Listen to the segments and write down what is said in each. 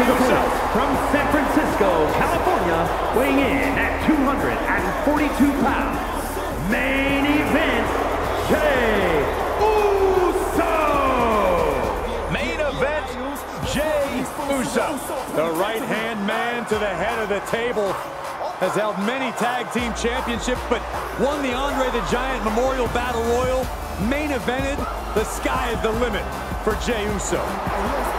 Uso from San Francisco, California, weighing in at 242 pounds. Main event, Jey Uso! Main event, Jey Uso. The right-hand man to the head of the table has held many tag team championships, but won the Andre the Giant Memorial Battle Royal, main evented, the sky is the limit for Jey Uso.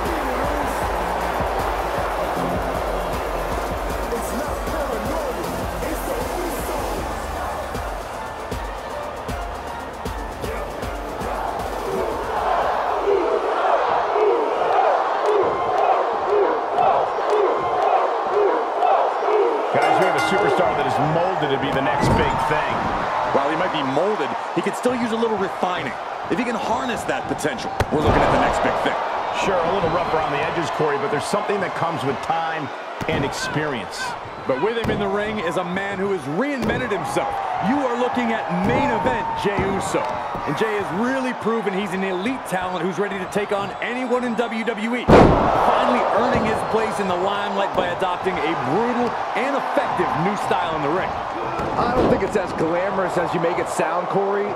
He could still use a little refining. If he can harness that potential, we're looking at the next big thing. Sure, a little rough around the edges, Corey, but there's something that comes with time and experience. But with him in the ring is a man who has reinvented himself. You are looking at main event Jey Uso. And Jey has really proven he's an elite talent who's ready to take on anyone in WWE. Finally earning his place in the limelight by adopting a brutal and effective new style in the ring. I don't think it's as glamorous as you make it sound, Corey.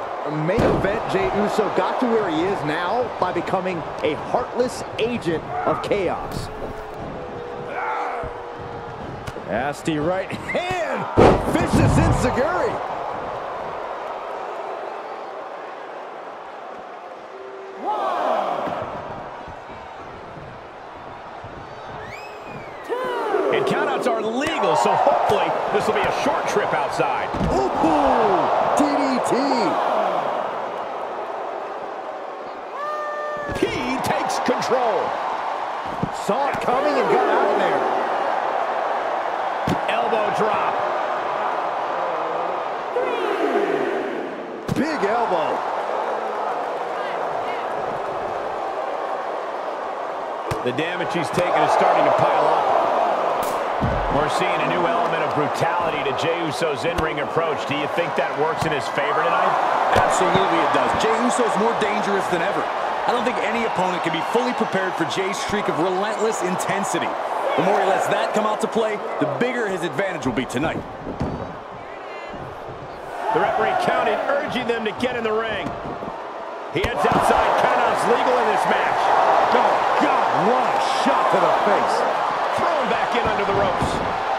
Main event, Jey Uso got to where he is now by becoming a heartless agent of chaos. Nasty right hand. Vicious Enzuigiri. And countouts are legal, so hopefully this will be a short trip outside. Ooh, DDT. He takes control. Saw it coming and got out of there. Elbow drop. Big elbow. The damage he's taken is starting to pile up. We're seeing a new element of brutality to Jey Uso's in-ring approach. Do you think that works in his favor tonight? Absolutely it does. Jey Uso is more dangerous than ever. I don't think any opponent can be fully prepared for Jey's streak of relentless intensity. The more he lets that come out to play, the bigger his advantage will be tonight. The referee counting, urging them to get in the ring. He heads outside. Countouts legal in this match. Oh, God, what a shot to the face. Thrown back in under the ropes.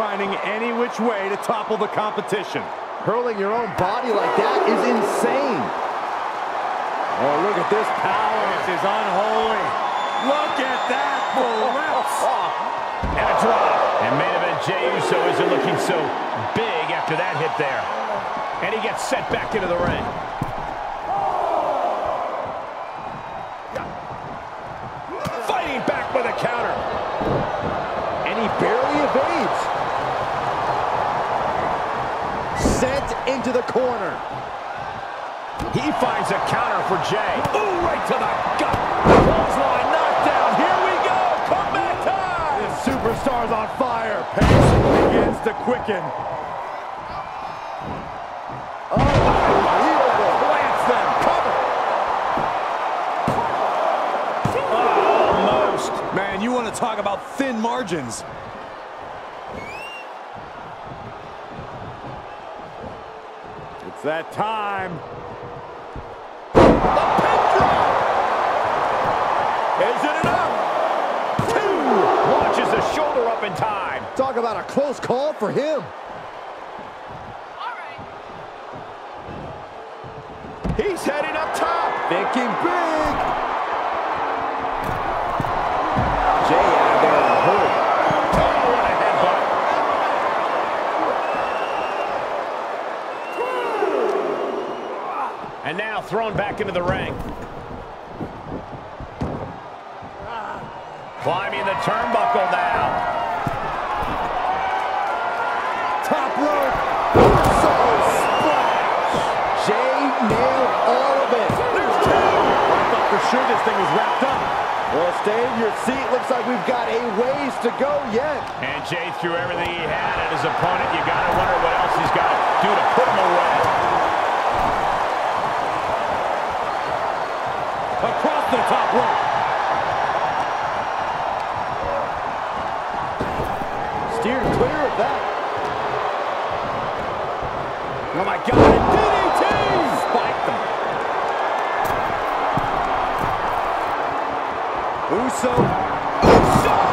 Finding any which way to topple the competition. Hurling your own body like that is insane. Oh, look at this power. This is unholy. Look at that reps. And a drop. And main event Jey Uso isn't looking so big after that hit there. And he gets set back into the ring. Into the corner. He finds a counter for Jey. Ooh, right to the gut. Clothesline knockdown. Here we go. Comeback time. This superstar's on fire. Pace begins to quicken. Oh, unbelievable. Plants them. Cover. Almost. Oh, Man, you want to talk about thin margins. It's that time. The pin drop. Is it enough? Two. Launches the shoulder up in time. Talk about a close call for him. He's heading up top. Thinking big. Thrown back into the ring. Climbing the turnbuckle now. Top rope. So splash. Jey nailed all of it. I thought for sure this thing was wrapped up. Well, stay in your seat. Looks like we've got a ways to go yet. And Jey threw everything he had at his opponent. You got to wonder what else he's got to do to put him away. Across the top rope. Steered clear of that. Oh my God, DDT! Spiked him. Uso. Uso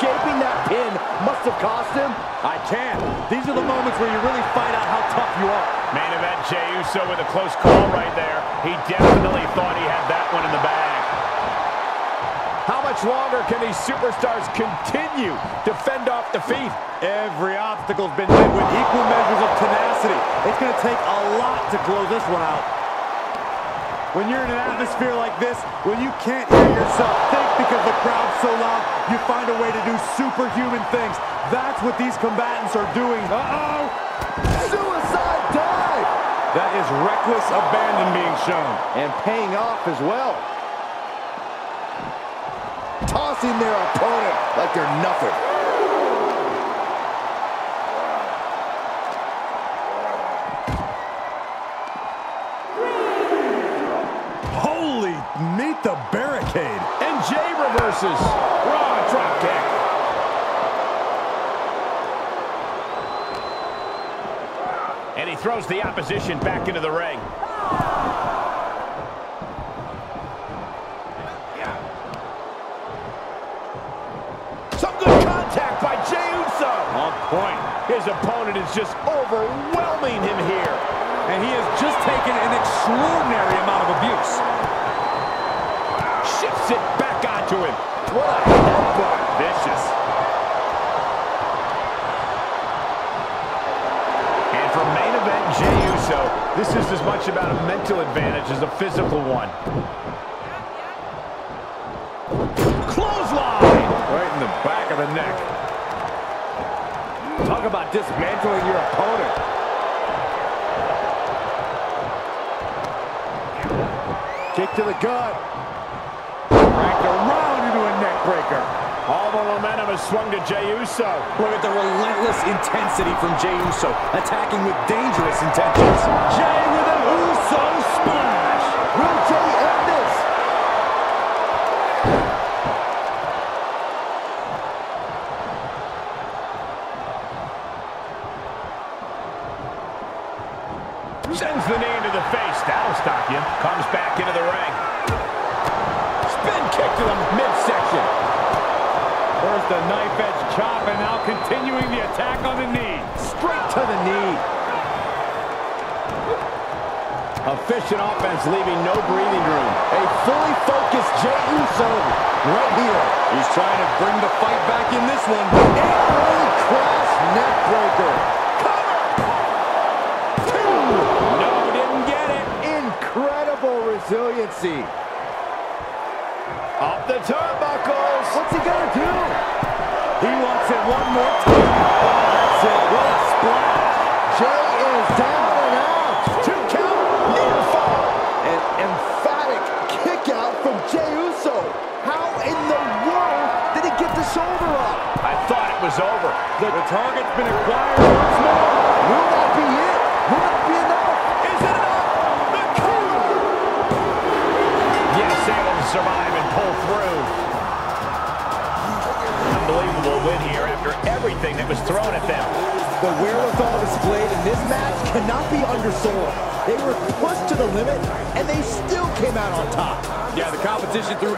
escaping that pin must have cost him? I can. These are the moments where you really find out how tough you are. Main event Jey Uso with a close call right there. He definitely thought he had that one in the bag. How much longer can these superstars continue to fend off defeat? Every obstacle's been met with equal measures of tenacity. It's going to take a lot to close this one out. When you're in an atmosphere like this, when you can't hear yourself think because the crowd's so loud, you find a way to do superhuman things. That's what these combatants are doing. Uh-oh! Suicide dive! That is reckless abandon being shown. And paying off as well. Tossing their opponent like they're nothing. And he throws the opposition back into the ring. Some good contact by Jey Uso. On point. His opponent is just overwhelming him here. And he has just taken an extraordinary amount of abuse. Shifts it back onto him. What a headbutt. Vicious. And for main event Jey Uso, this is as much about a mental advantage as a physical one. Clothesline. Right in the back of the neck. Talk about dismantling your opponent. Kick to the gut. Cranked around into a neck breaker. All the momentum has swung to Jey Uso. Look at the relentless intensity from Jey Uso, attacking with dangerous intentions. Jey with an Uso splash. Will Jey end this? Sends the knee into the face. That'll stop you. Comes back A knife edge chop and now continuing the attack on the knee. Straight to the knee. Efficient offense leaving no breathing room. A fully focused Jey Uso right here. He's trying to bring the fight back in this one. A cross neck breaker. No, didn't get it. Incredible resiliency. One more time. Oh, that's it. What a splash. Jey is down and out. Two count. Near fall. An emphatic kick out from Jey Uso. How in the world did he get the shoulder up? I thought it was over. The target's been acquired once more. Will that be it? Will that be enough? Is it enough? The cover. Yes, able to survive and pull through. Unbelievable win here after everything that was thrown at them. The wherewithal displayed in this match cannot be undersold. They were pushed to the limit, and they still came out on top. Yeah, the competition threw